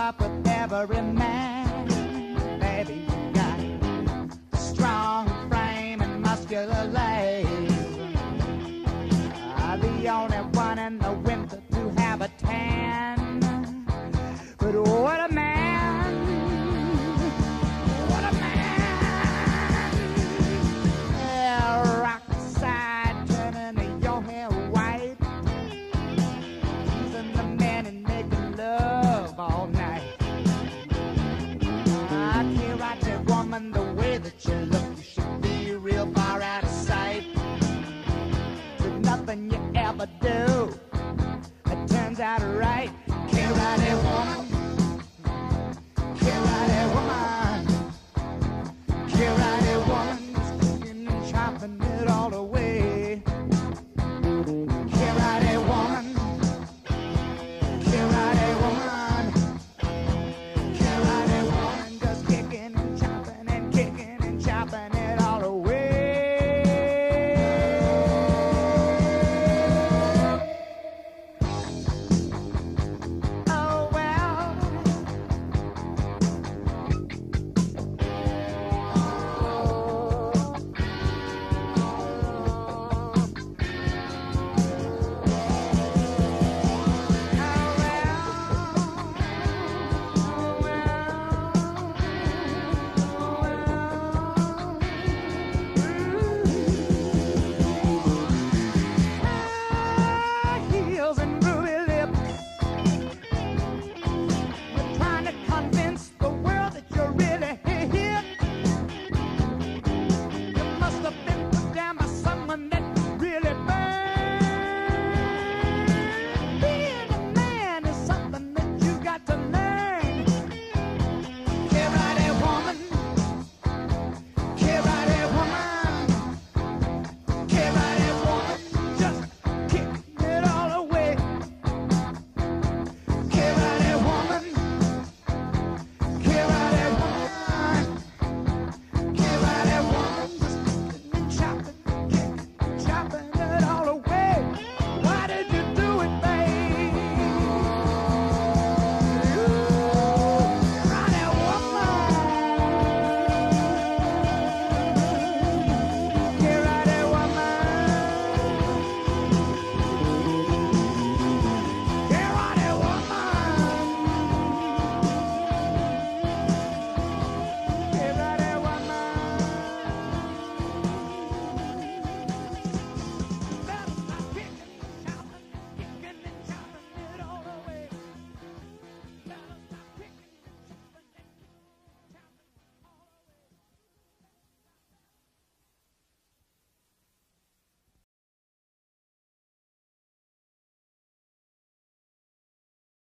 up with every man. Baby, got strong frame and muscular legs. Out right. Can't ride a woman.